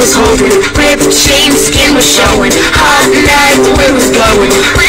was holding Ripped jeans, skin was showing. Hot night, the wind was blowing.